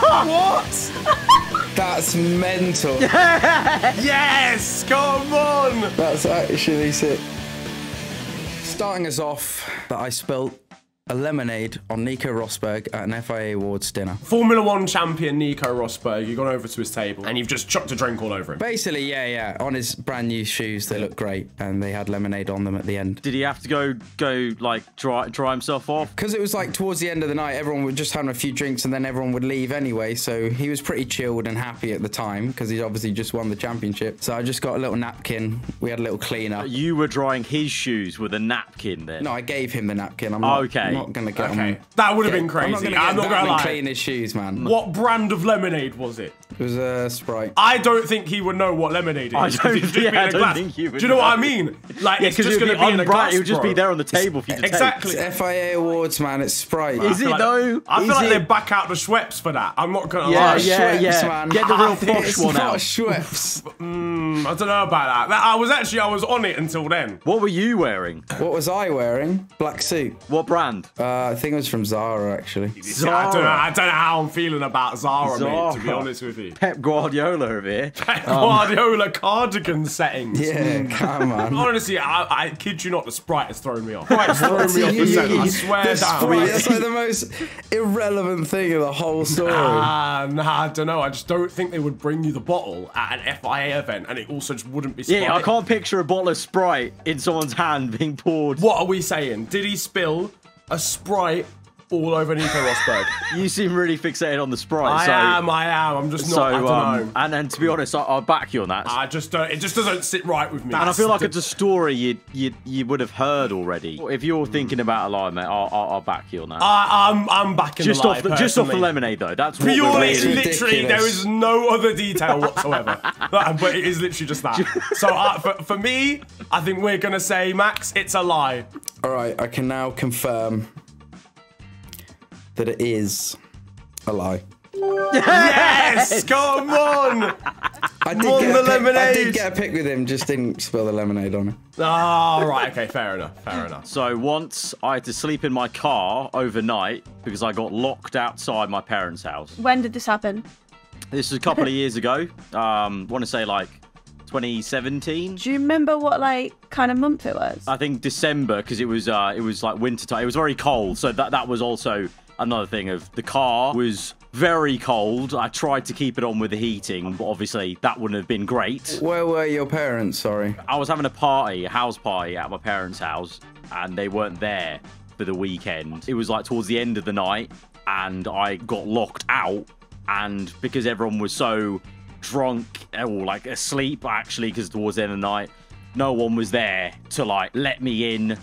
what? That's mental. Yes! Come on! That's actually sick. Starting us off, that I spilt a lemonade on Nico Rosberg at an FIA Awards dinner. Formula One champion Nico Rosberg, you've gone over to his table and you've just chucked a drink all over him. Basically, yeah, yeah. On his brand new shoes, they look great, and they had lemonade on them at the end. Did he have to go go like dry dry himself off? Because it was like towards the end of the night, everyone would just having a few drinks, and then everyone would leave anyway. So he was pretty chilled and happy at the time because he's obviously just won the championship. So I just got a little napkin. We had a little cleaner. You were drying his shoes with a napkin then. No, I gave him the napkin. I'm oh, not, Okay. I'm not gonna get Okay. on. That would have been I'm crazy. not gonna, I'm not gonna lie. clean his shoes, man. What brand of lemonade was it? It was a Sprite. I don't think he would know what lemonade is. I 'cause don't- it'd just yeah, be in I a don't think he would Do you know, what I mean? Like, Yeah, it's just going to be in a unbright. glass, It would just bro. be there on the table for you to Exactly. take. It's FIA Awards, man. It's Sprite. Is it like, though? I feel Is like it? they back out the Schweppes for that. I'm not gonna Yeah, lie. yeah, Schweppes, yeah. man. Get the real It's posh one not out. Schweppes. Mm, I don't know about that. that. I was actually I was on it until then. What were you wearing? What was I wearing? Black suit. What brand? Uh, I think it was from Zara, actually. I don't, know, I don't know how I'm feeling about Zara, mate. To be honest with you. Pep Guardiola over here. Guardiola cardigan settings. Yeah, come on. Honestly, I, I kid you not, the Sprite has thrown me off. Sprite's thrown me off the scent. I swear the down. Sprite, That's like the most irrelevant thing of the whole story. Ah, nah, I don't know. I just don't think they would bring you the bottle at an FIA event, and it also just wouldn't be. Sprite. Yeah, I can't picture a bottle of Sprite in someone's hand being poured. What are we saying? Did he spill a Sprite all over Nico Rosberg? You seem really fixated on the Sprite. I so, am. I am. I'm just So, not. I don't um, know. and, then, to be honest, I, I'll back you on that. I just don't. It just doesn't sit right with me. and I feel like it's a story you you you would have heard already. If you're thinking about a lie, mate, I'll, I'll, I'll back you on that. I, I'm. I'm back in just the off lie, the just off the lemonade though. That's what we're Purely, really. literally, ridiculous. there is no other detail whatsoever. but it is literally just that. So uh, for, for me, I think we're gonna say, Max, it's a lie. All right, I can now confirm that it is a lie. Yes, come on. I did, Won get the a pic, I did get a pic with him, just didn't spill the lemonade on it. Ah, right. Okay, fair enough. Fair enough. So once I had to sleep in my car overnight because I got locked outside my parents' house. When did this happen? This was a couple of years ago. Um, want to say like 2017. Do you remember what like kind of month it was? I think December because it was uh, it was like winter time. It was very cold, so that that was also another thing. Of the car was very cold. I tried to keep it on with the heating, but obviously that wouldn't have been great. Where were your parents? Sorry. I was having a party, a house party at my parents' house, and they weren't there for the weekend. It was like towards the end of the night, and I got locked out. And because everyone was so drunk or like asleep, actually, because towards the end of the night, no one was there to like let me in.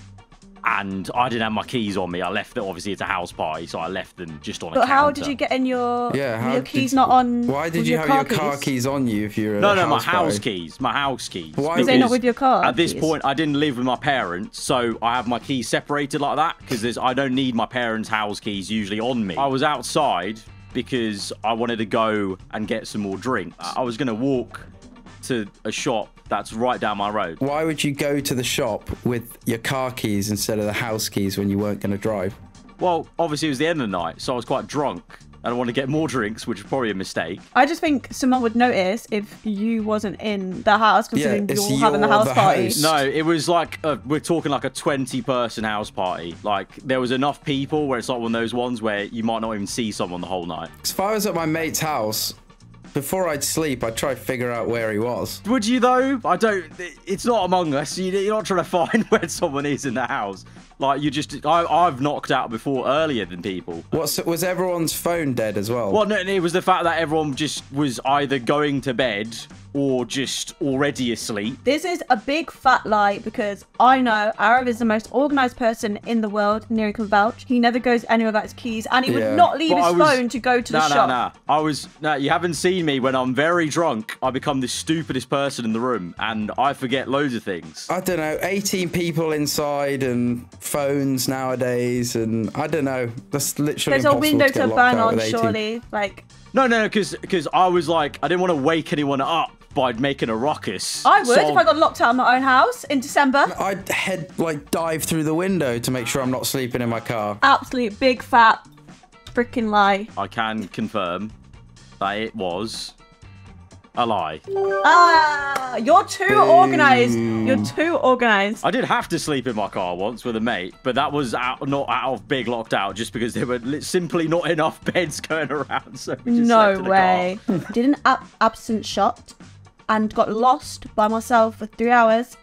And I didn't have my keys on me. I left it. Obviously, it's a house party, so I left them just on a but how counter. did you get in your Yeah, how your keys you- not on? Why did with you your have your car car keys on you if you're at No, a no, my house house party? keys. My house keys. Why Was they not with your car At this keys? point, I didn't live with my parents, so I have my keys separated like that because I don't need my parents' house keys usually on me. I was outside because I wanted to go and get some more drinks. I was going to walk to a shop that's right down my road. Why would you go to the shop with your car keys instead of the house keys when you weren't going to drive? Well, obviously, it was the end of the night, so I was quite drunk. And I wanted to get more drinks, which is probably a mistake. I just think someone would notice if you wasn't in the house, considering it's you're having the house the party. host. No, it was like a, we're talking like a twenty-person house party. Like there was enough people where it's like one of those ones where you might not even see someone the whole night. If I was at my mate's house, before I'd sleep, I'd try to figure out where he was. Would you though? I don't. It's not among us. You- You're not trying to find where someone is in the house. Like you just. I, I've knocked out before earlier than people. What's was everyone's phone dead as well? Well, no, it was the fact that everyone just was either going to bed or just already asleep. This is a big fat lie because I know Arav is the most organised person in the world. Neri can vouch. He never goes anywhere without his keys, and he Yeah. would not leave But his was- phone to go to No, the no, shop. no. I was. No, you haven't seen me when I'm very drunk. I become the stupidest person in the room, and I forget loads of things. I don't know, 18 people inside and phones nowadays, and I don't know. That's literally There's a window to, to, get bang on, surely. Like No, no, because because I was like, I didn't want to wake anyone up by making a ruckus. I would So- if I got locked out of my own house in December. I'd head like dive through the window to make sure I'm not sleeping in my car. Absolute big fat freaking lie. I can confirm that it was a lie. Ah, you're too organized. You're too organized. I did have to sleep in my car once with a mate, but that was out, not out of big locked out, just because there were simply not enough beds going around. So we just No slept in the way. car. Did an ab- absent shot and got lost by myself for three hours,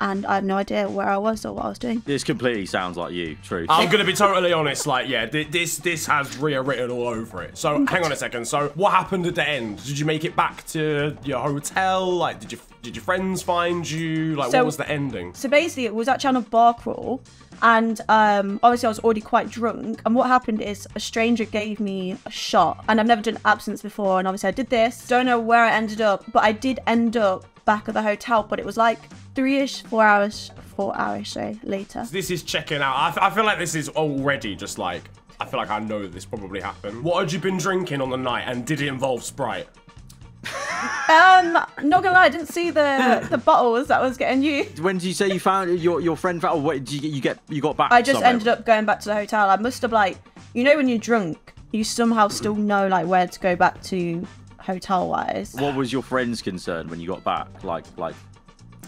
and I have no idea where I was or what I was doing. This completely sounds like you, truth. I'm gonna be totally honest. Like, yeah, thi- this this has Ria written all over it. So hang on a second. So what happened at the end? Did you make it back to your hotel? Like, did you did your friends find you? Like, So- what was the ending? So basically, it was actually on a bar crawl, and um, obviously I was already quite drunk. And what happened is a stranger gave me a shot, and I've never done absinthe before. And obviously I did this. Don't know where I ended up, but I did end up back at the hotel. But it was like three-ish, four hours, four hours sorry, later. This is checking out. I feel like this is already just like. I feel like I know this probably happened. What had you been drinking on the night, and did it involve Sprite? Um, not gonna lie, I didn't see the the bottles that was getting used. when did you say you found your your friend? Found, or what did you get? You get you got back? I just somewhere? ended up going back to the hotel. I must have like, you know, when you're drunk, you somehow still know like where to go back to hotel wise. What was your friend's concern when you got back? Like like,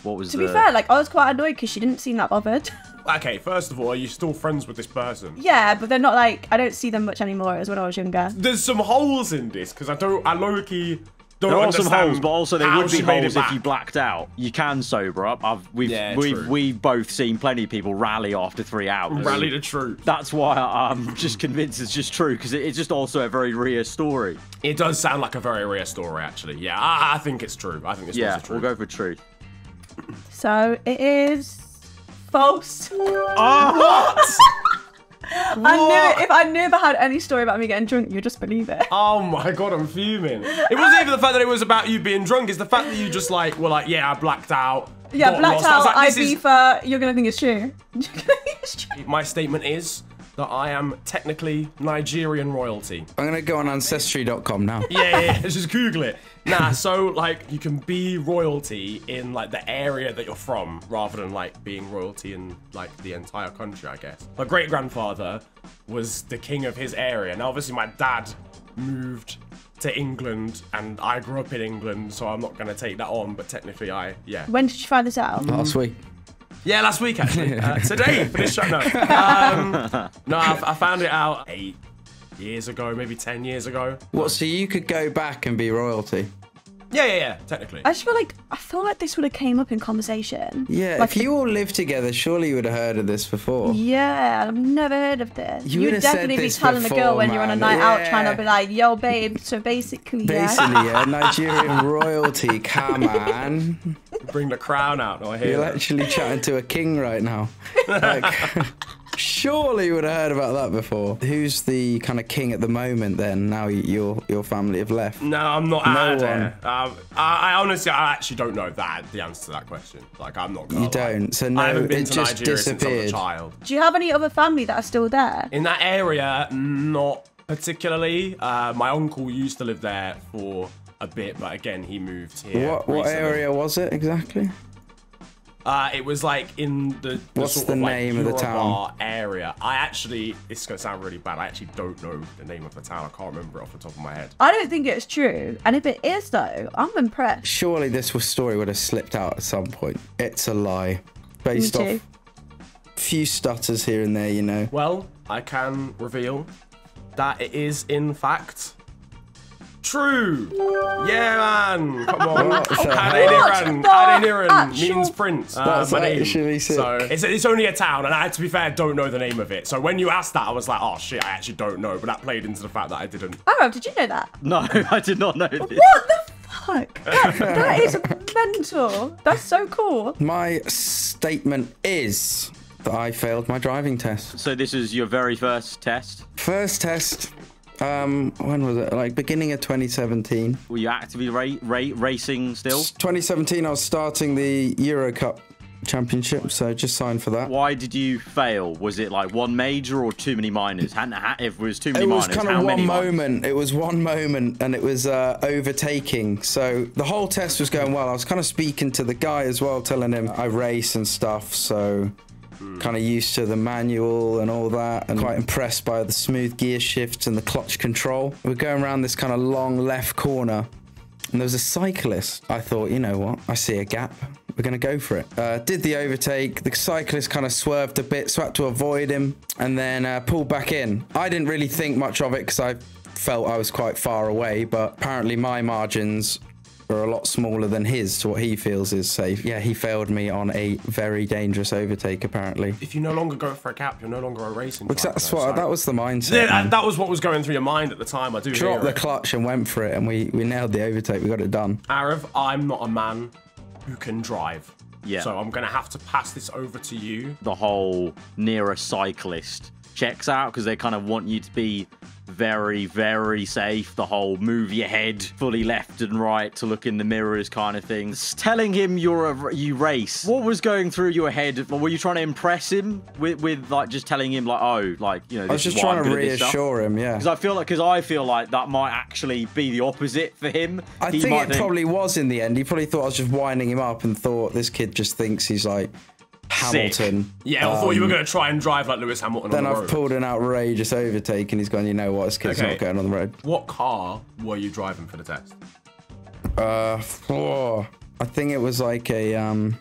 what was To the? be fair, like I was quite annoyed because she didn't seem that bothered. Okay, first of all, are you still friends with this person? yeah, but they're not like I don't see them much anymore as when I was younger. There's some holes in this because I don't. I low key don't There are some holes, but also there how would be made it holes if you blacked out. You can sober up. I've we've Yeah, we've true. we've both seen plenty of people rally after three hours. Rally the truth. That's why I'm just convinced it's just true because it's just also a very rare story. It does sound like a very rare story, actually. Yeah, I, I think it's true. I think it's Yeah, true. we'll go for truth. So it is false. What? I knew if I never had any story about me getting drunk, you'd just believe it. oh my god, I'm fuming. It wasn't even the fact that it was about you being drunk. It's the fact that you just like were like, yeah, I blacked out. Yeah, blacked lost. I out, like, this is- You're gonna think it's true. You're gonna think it's true. My statement is that I am technically Nigerian royalty. I'm gonna go on ancestry.com now. Yeah, yeah, yeah, just Google it. Nah, so like you can be royalty in like the area that you're from, rather than like being royalty in like the entire country, I guess. My great grandfather was the king of his area. Now, obviously, my dad moved to England, and I grew up in England, so I'm not gonna take that on. But technically, I yeah, When did you find this out? Last week. Yeah, last week actually. Uh, today for this show, no, um, no, I, I found it out eight years ago, maybe ten years ago. What? So you could go back and be royalty? Yeah, yeah, yeah. Technically. I just feel like I feel like this would have came up in conversation. Yeah. Like if you all lived together, surely you would have heard of this before. Yeah, I've never heard of this. You You, would would said definitely be this telling a girl when you're on a man. night out trying to be like, yo, babe, so basically, yeah. Basically, yeah, Nigerian royalty. Come on. Bring the crown out. No, I hear You're that. actually chatting to a king right now. Like, surely you would have heard about that before. Who's the kind of king at the moment then, now your your family have left? No, I'm not No out one. Um, I, I honestly, I actually don't know that the answer to that question. Like, I'm not. Gonna You lie. don't, so no, I haven't been it to just Nigeria since I was a disappeared. child. Do you have any other family that are still there? In that area, not particularly. Uh, my uncle used to live there for a bit, but again, he moved here. What what area was it exactly? Uh, it was like in the, the What's sort the of like name of the town? Area. I actually, it's gonna sound really bad. I actually don't know the name of the town. I can't remember it off the top of my head. I don't think it's true. And if it is, though, I'm impressed. Surely this was story would have slipped out at some point. It's a lie, based Me off too. few stutters here and there, you know. Well, I can reveal that it is in fact true. Yeah, man. Come on. What the Adeniran. Adeniran means prince. Uh, That's my name. actually sick. So it's, it's only a town, and I, to be fair, don't know the name of it. So when you asked that, I was like, oh shit, I actually don't know. But that played into the fact that I didn't. Arav, did you know that? No, I did not know this. What the fuck? That, that is mental. That's so cool. My statement is that I failed my driving test. So this is your very first test. First test, um, when was it? Like beginning of 2017. Were you actively ra- ra- racing still? 2017, I was starting the Euro Cup Championship, so just signed for that. Why did you fail? Was it like one major or too many minors? If it was too many It was minors, kind how of one minors? moment. It was one moment, and it was uh, overtaking. So the whole test was going well. I was kind of speaking to the guy as well, telling him I race and stuff. So kind of used to the manual and all that, and quite impressed by the smooth gear shifts and the clutch control. We're going around this kind of long left corner, and there was a cyclist. I thought, you know what? I see a gap. We're going to go for it. Uh, did the overtake. The cyclist kind of swerved a bit, so I had to avoid him, and then uh, pulled back in. I didn't really think much of it because I felt I was quite far away, but apparently my margins are a lot smaller than his to what he feels is safe. Yeah, he failed me on a very dangerous overtake, apparently. If you no longer go for a gap, you're no longer a racing Because driver. that's though, what so- that was the mindset. Yeah, that, that was what was going through your mind at the time. I do Dropped hear the it. clutch and went for it, and we we nailed the overtake. We got it done. Arav, I'm not a man who can drive. Yeah. So I'm gonna have to pass this over to you. the whole near a cyclist checks out because they kind of want you to be very, very safe. The whole move your head fully left and right to look in the mirrors kind of thing. S- Telling him you're a you race. What was going through your head? Were you trying to impress him with, with like just telling him like, oh, like you know, I was just trying I'm to good at this stuff? reassure him. Yeah. Because I feel like, because I feel like that might actually be the opposite for him. I He think it probably was in the end. He probably thought I was just winding him up and thought this kid just thinks he's like Hamilton. Yeah, I thought you were gonna try and drive like Lewis Hamilton Then on the I've road. pulled an outrageous overtake, and he's gone. You know what? This kid's Okay. not going on the road. What car were you driving for the test? Uh, oh, I think it was like a um.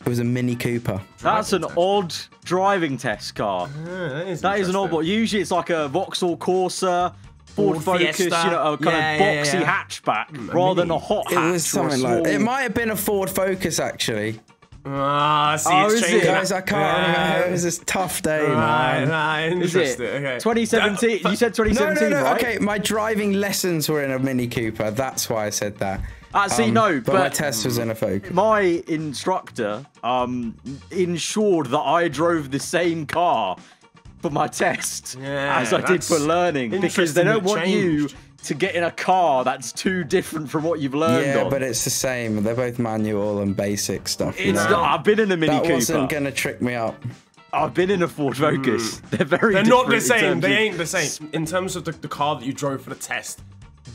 It was a Mini Cooper. That's an test. odd driving test car. that is, That is an odd one. Usually it's like a Vauxhall Corsa, Ford, Ford Focus, Fiesta. you know, a kind Yeah, of boxy yeah. hatchback rather than a mini. hot It hatch was something like. small- It might have been a Ford Focus actually. Ah, see, Oh, it's is it? changing. Guys, I can't remember. It was this tough day, Right, man. right, Is it? interesting. Okay. 2017. You said No, 2017, no, no. right? Okay, my driving lessons were in a Mini Cooper. That's why I said that. Ah, see, Um, no, but, my test was in a Focus. My instructor um ensured that I drove the same car for my test Yeah, as I did for learning because they don't that it want you to get in a car that's too different from what you've learned Yeah, on. but it's the same. They're both manual and basic stuff. You it's know? not, I've been in a Mini that Cooper. wasn't gonna trick me up. I've been in a Ford Focus. Hmm. They're very. They're not the same. They ain't the same. In terms of the, the car that you drove for the test,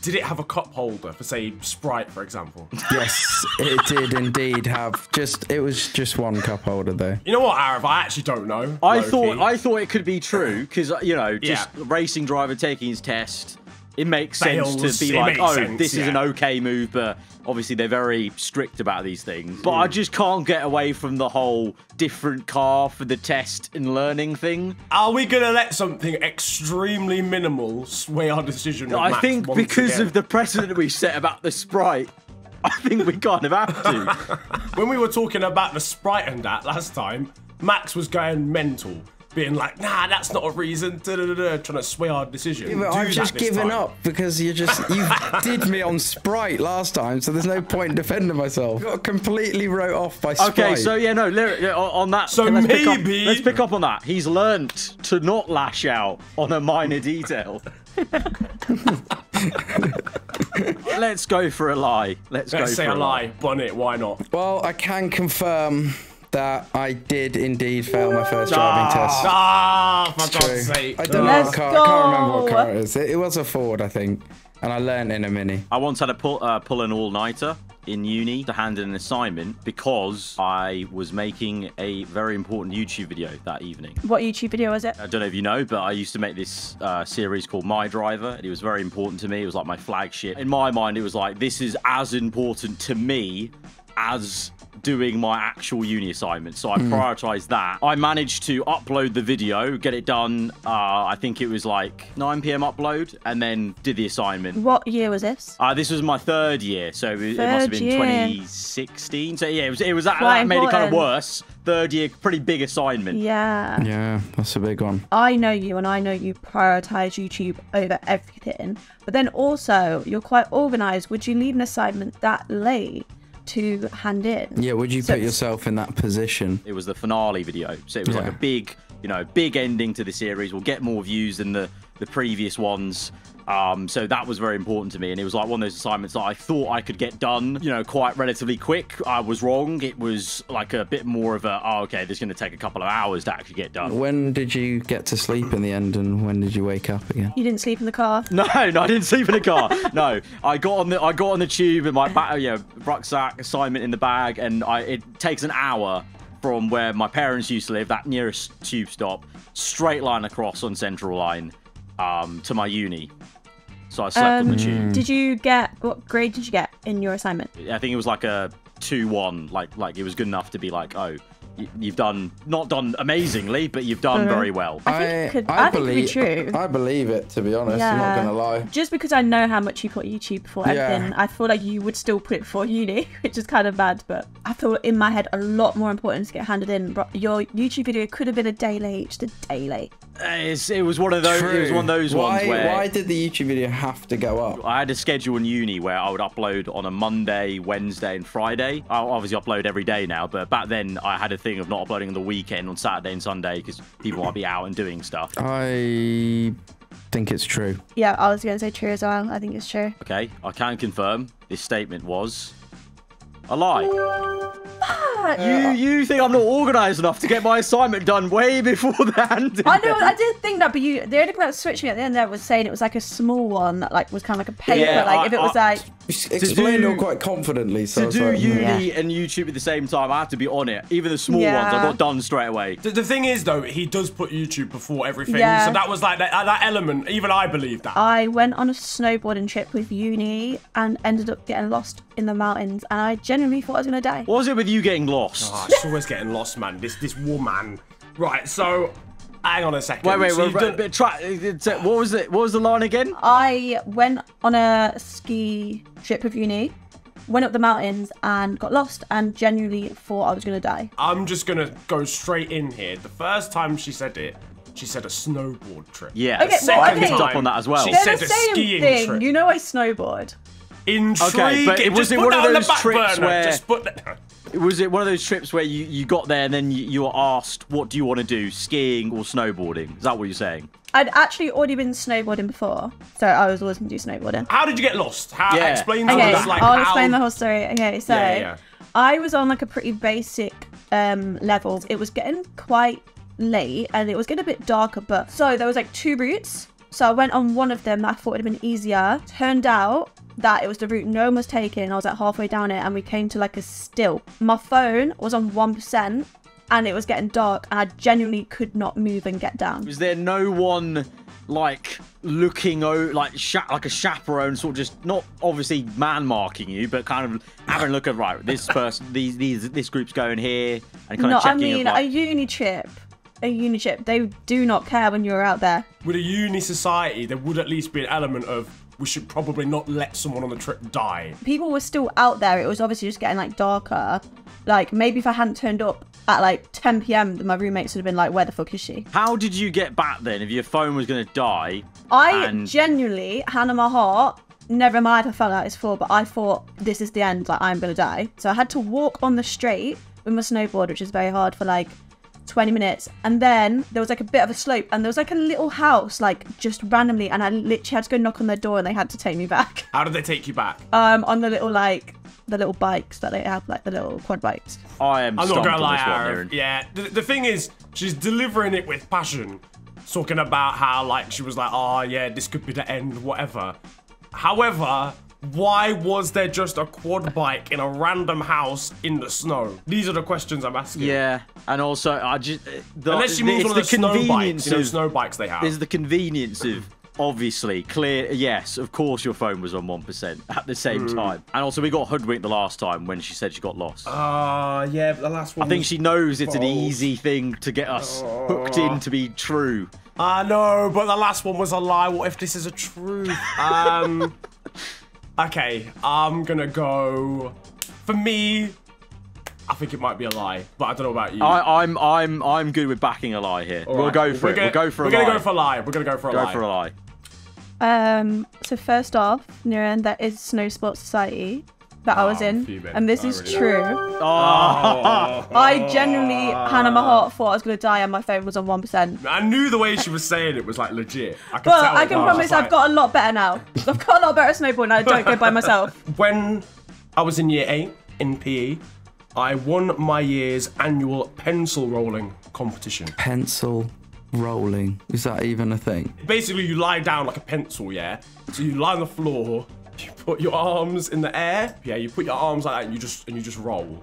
did it have a cup holder for, say, Sprite, for example? Yes, it did indeed have just. It was just one cup holder though. You know what, Arav? I actually don't know. I low-key. thought I thought it could be true because you know just Yeah. racing driver taking his test. It makes sense to be it like, oh, sense, this is an okay move, but obviously they're very strict about these things. But I mm. just can't get away from the whole different car for the test and learning thing. Are we gonna let something extremely minimal sway our decision? I think because again? of the precedent we've set about the sprite, I think we kind of have to. when we were talking about the Sprite and that last time, Max was going mental, being like, "Nah, that's not a reason." da-da-da-da, Trying to sway our decision. Yeah, but I've just this given time. up because you just you did me on Sprite last time, so there's no point defending myself. Got completely wrote off by Sprite. Okay, so yeah, no, lyric, on on that. So let's pick up- maybe- let's pick up on that. He's learnt to not lash out on a minor detail. let's go for a lie. Let's, Let's go say for a lie, bonnet. Why not? well, I can confirm that I did indeed fail my first driving test. Ah, for True. God's sake! I don't know Let's what car. I can't remember what car it is. It, it was a Ford, I think, and I learned in a Mini. I once had to pull, uh, pull an all-nighter in uni to hand in an assignment because I was making a very important YouTube video that evening. What YouTube video was it? I don't know if you know, but I used to make this uh, series called My Driver, and it was very important to me. It was like my flagship. In my mind, it was like this is as important to me as doing my actual uni assignment. So I prioritized that. I managed to upload the video, get it done. Uh, I think it was like 9 p.m. upload, and then did the assignment. What year was this? Uh, this was my third year, so it, it must have been year. 2016. So yeah, it was. It was that, that made it kind of worse. Third year, pretty big assignment. Yeah. Yeah, that's a big one. I know you and I know you prioritize YouTube over everything. But then also, you're quite organized. Would you leave an assignment that late to hand in? Yeah, would you So put yourself in that position? It was the finale video, so it was like a big you know, big ending to the series. We'll get more views than the the previous ones. Um, so that was very important to me, and it was like one of those assignments that I thought I could get done, you know, quite relatively quick. I was wrong. It was like a bit more of a, oh, okay, this is going to take a couple of hours to actually get done. When did you get to sleep in the end, and when did you wake up again? You didn't sleep in the car. No, no, I didn't sleep in the car. no, I got on the I got on the tube with my back, you know, rucksack assignment in the bag, and I it takes an hour from where my parents used to live, that nearest tube stop, straight line across on Central Line, um, to my uni. So I slept on the Um, tube. Did you get what grade did you get in your assignment? I think it was like a two-one, like like it was good enough to be like, oh, you've done not done amazingly, but you've done uh-huh. very well. I think it could- I think it could be true. I believe it. To be honest, I'm not gonna lie. Just because I know how much you put YouTube before Yeah. everything, I feel like you would still put it for uni, which is kind of bad. But I feel in my head a lot more important to get handed in. But Your YouTube video could have been a day late, just a day late. Uh, it's, it was one of those. It was one of those why, ones where Why did the YouTube video have to go up? I had a schedule in uni where I would upload on a Monday, Wednesday, and Friday. I obviously upload every day now, but back then I had a thing of not uploading on the weekend on Saturday and Sunday because people might be out and doing stuff. I think it's true. Yeah, I was going to say true as well. I think it's true. Okay, I can confirm this statement was a lie. You you think I'm not organised enough to get my assignment done way before the hand? I know, I did think that, but you the only thing that switched me at the end there was saying it was like a small one that like was kind of like a paper. Yeah, like I- if it was I- like Explained all quite confidently. So To do like, hmm. uni and YouTube at the same time, I have to be on it. Even the small Yeah. ones, I got done straight away. The, the thing is, though, he does put YouTube before everything. Yeah. So that was like that, that element. Even I believe that. I went on a snowboarding trip with uni and ended up getting lost in the mountains, and I genuinely thought I was gonna die. What was it with you getting lost? Oh, ah, she's always getting lost, man. This this woman. Right. So, hang on a second. Wait, wait, So wait, you've wait, done- but try, what was it? What was the line again? I went on a ski trip with uni, went up the mountains and got lost, and genuinely thought I was gonna die. I'm just gonna go straight in here. The first time she said it, she said a snowboard trip. Yeah, Okay, well, I okay. picked up on that as well. She They're said the a same skiing thing. trip. You know I snowboard. Intriguing. Okay, but it was Just it one of that on those back trips burner. where- Just put that. Was it one of those trips where you, you got there and then you, you were asked, what do you want to do, skiing or snowboarding? Is that what you're saying? I'd actually already been snowboarding before, so I was always gonna do snowboarding. How did you get lost? How? Yeah. Explain to Okay, us like I'll how. explain the whole story. Okay, so Yeah, yeah. I was on like a pretty basic um level. It was getting quite late and it was getting a bit darker, but so there was like two routes. So I went on one of them that I thought would have been easier. Turned out that it was the route no one was taking. I was like halfway down it and we came to like a still. My phone was on one percent and it was getting dark and I genuinely could not move and get down. Was there no one like looking o like sha- like a chaperone, sort of just not obviously man marking you, but kind of having a look at right, this person, these these this group's going here, and kind of. No, of I mean of, a uni trip. A uni trip. They do not care when you're out there. With a uni society, there would at least be an element of we should probably not let someone on the trip die. people were still out there. It was obviously just getting like darker. Like maybe if I hadn't turned up at like 10 p.m., my roommates would have been like, "Where the fuck is she?" how did you get back then? If your phone was going to die, I And- genuinely, hand on my heart, never mind. I fell out his floor, but I thought this is the end. Like I'm gonna die. So I had to walk on the straight with my snowboard, which is very hard for like 20 minutes. And then there was like a bit of a slope, and there was like a little house, like just randomly, and I literally had to go knock on their door, and they had to take me back. How did they take you back? Um, on the little like the little bikes that they have, like the little quad bikes. I am. I'm not gonna lie, this one, Aaron. Aaron. Yeah, the, the thing is, she's delivering it with passion, talking about how like she was like, oh yeah, this could be the end, whatever. However, why was there just a quad bike in a random house in the snow? These are the questions I'm asking. Yeah, and also I just the, Unless she means one of the, snow bikes, convenience you know, of- snow bikes they have. There's the convenience of obviously clear. Yes, of course your phone was on one percent at the same Hmm. time, and also we got hoodwinked the last time when she said she got lost. Ah, yeah, but the last one. I think she knows it's an easy thing to get us hooked in to be true. I know, but the last one was a lie. What if this is a truth? Um. okay, I'm gonna go. For me, I think it might be a lie, but I don't know about you. I, I'm I'm I'm good with backing a lie here. All we'll right, go for we're it. Gonna, we'll go for a We're lie. gonna go for a lie. We're gonna go for a Go lie. for a lie. Um, so first off, Niran, that is Snow Sports Society. That I was Oh, I'm in, fuming. and this I is really- true. Oh. oh, I genuinely, hand on my heart, thought I was gonna die, and my phone was on one percent. I knew the way she was saying it was like legit. I could But tell. I can was promise just I've got a lot better now. I've got a lot better at snowboarding. I don't go by myself. When I was in year eight in PE, I won my year's annual pencil rolling competition. Pencil rolling. Is that even a thing? Basically, you lie down like a pencil, yeah. So you lie on the floor, you put your arms in the air, yeah. You put your arms like that, and you just and you just roll.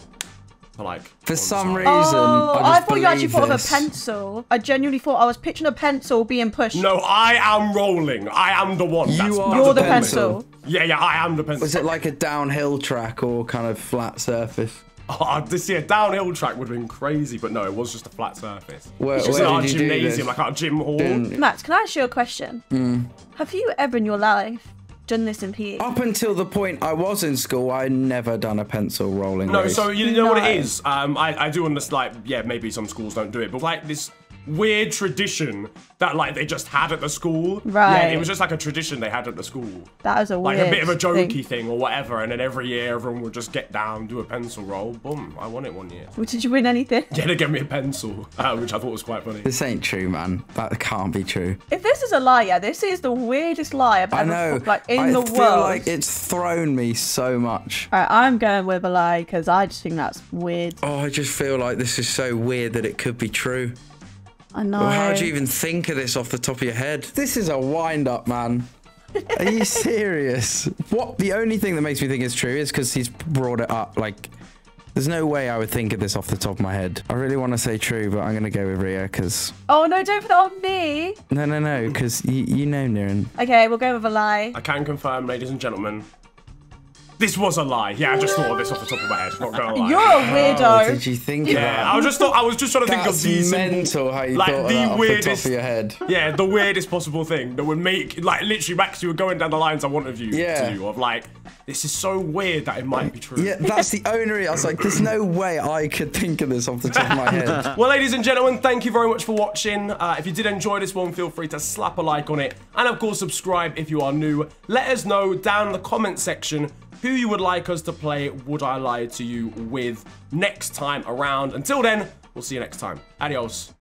For like. For some side. reason, Oh, I, I, thought you actually believe thought of a pencil. I genuinely thought I was picturing a pencil being pushed. No, I am rolling. I am the one. You that's, are that's You're the pencil. pencil. Yeah, yeah, I am the pencil. Was it like a downhill track or kind of flat surface? Oh, this yeah, downhill track would have been crazy, but no, it was just a flat surface. Where, It's just where in our did you do gymnasium, like our gym hall. Didn't- Max, can I ask you a question? Hmm. Have you ever in your life done this in PE? Up until the point I was in school, I never done a pencil rolling No, race. so you know what it is. Um, I, I do understand. Like, yeah, maybe some schools don't do it, but like this weird tradition that like they just had at the school. Yeah, Right. it was just like a tradition they had at the school. That is a Like weird a bit of a jokey thing. thing. or whatever, and then every year everyone would just get down, do a pencil roll. Boom! I won it one year. Well, Did you win anything? Yeah, they gave me a pencil, uh, which I thought was quite funny. This ain't true, man. That can't be true. If this is a lie, yeah, this is the weirdest lie I've I ever know. like in I the feel world. like it's thrown me so much. Alright, I'm going with a lie because I just think that's weird. Oh, I just feel like this is so weird that it could be true. I know. Well, how do you even think of this off the top of your head? This is a wind up, man. Are you serious? What? The only thing that makes me think it's true is because he's brought it up. Like, there's no way I would think of this off the top of my head. I really want to say true, but I'm gonna go with Ria because Oh no, don't put that on me. no, no, no, because you, you know, Niran. Okay, we'll go with a lie. I can confirm, ladies and gentlemen, this was a lie. Yeah, I just thought of this off the top of my head. Not gonna lie. You're a weirdo. Oh, did you think of Yeah, that? I was just thought I was just trying to think of the mental how you like thought of the that off the top of your head. yeah, the weirdest possible thing that would make like literally Max, you were going down the lines I wanted you Yeah. to do of like this is so weird that it might be true. Yeah, that's the only reason. I was like, there's no way I could think of this off the top of my head. Well, ladies and gentlemen, thank you very much for watching. Uh, if you did enjoy this one, feel free to slap a like on it. And of course, subscribe if you are new. Let us know down in the comment section who you would like us to play Would I Lie to You with next time around. Until then, we'll see you next time. Adios.